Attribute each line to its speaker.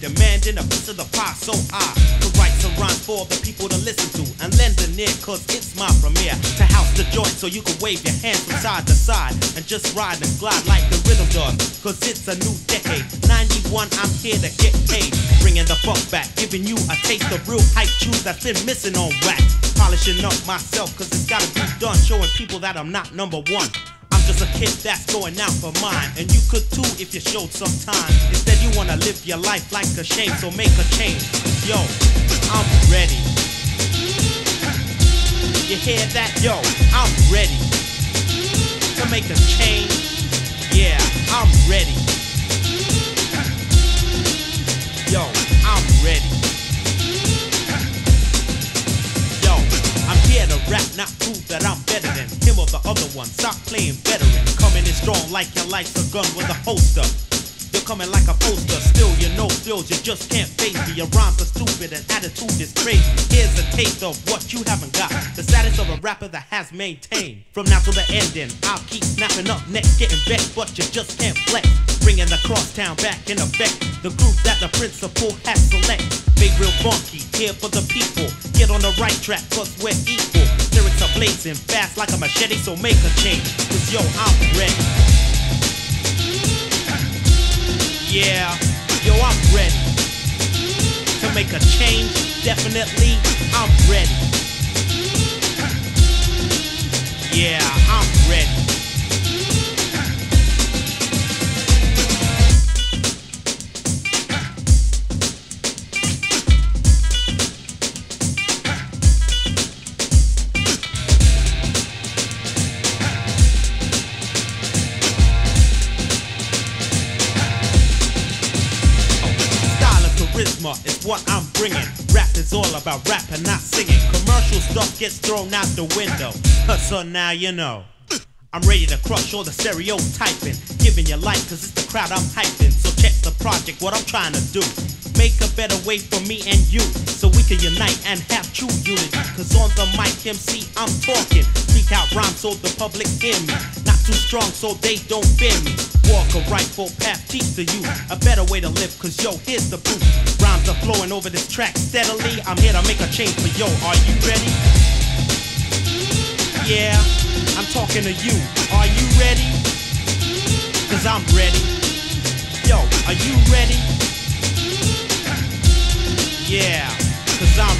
Speaker 1: demanding a piece of the pie so I could write some rhymes for the people to listen to and lend an ear, cause it's my premiere to house the joint so you can wave your hands from side to side and just ride and glide like the rhythm does, cause it's a new decade. 91, I'm here to get paid, bringing the funk back, giving you a taste of real hype tunes that's been missing on wax. Polishing up myself, cause it's gotta be done, showing people that I'm not number one. Just a kid that's going out for mine. And you could too if you showed some time. Instead, you wanna live your life like a shame, so make a change. Yo, I'm ready. You hear that? Yo, I'm ready to make a change. Yeah, I'm ready. Yo, I'm ready. Playing veteran. Coming in strong like your life's a gun with a holster. You're coming like a poster, still you know still, you just can't face me. Your rhymes are stupid and attitude is crazy. Here's a taste of what you haven't got. The status of a rapper that has maintained. From now to the ending, I'll keep snapping up next, getting vexed, but you just can't flex. Bringing the crosstown back in effect. The group that the principal has select. Big real funky, here for the people. Get on the right track, cause we're equal. Lyrics are blazing fast like a machete, so make a change. Cause yo, I'm ready. Yeah, yo, I'm ready to make a change. Definitely, I'm ready. Yeah, charisma is what I'm bringing. Rap is all about rapping, not singing. Commercial stuff gets thrown out the window. So now you know. I'm ready to crush all the stereotyping. Giving you life, cause it's the crowd I'm hyping. So check the project, what I'm trying to do. Make a better way for me and you. So we can unite and have true unity. Cause on the mic, MC, I'm talking. Speak out rhymes so the public hear me. Not too strong so they don't fear me. Walk a rightful path, teach to you a better way to live. Cause yo, here's the proof. Rhymes are flowing over this track steadily. I'm here to make a change for yo. Are you ready? Yeah, I'm talking to you. Are you ready? Cause I'm ready. Yo, are you ready? Yeah, cause I'm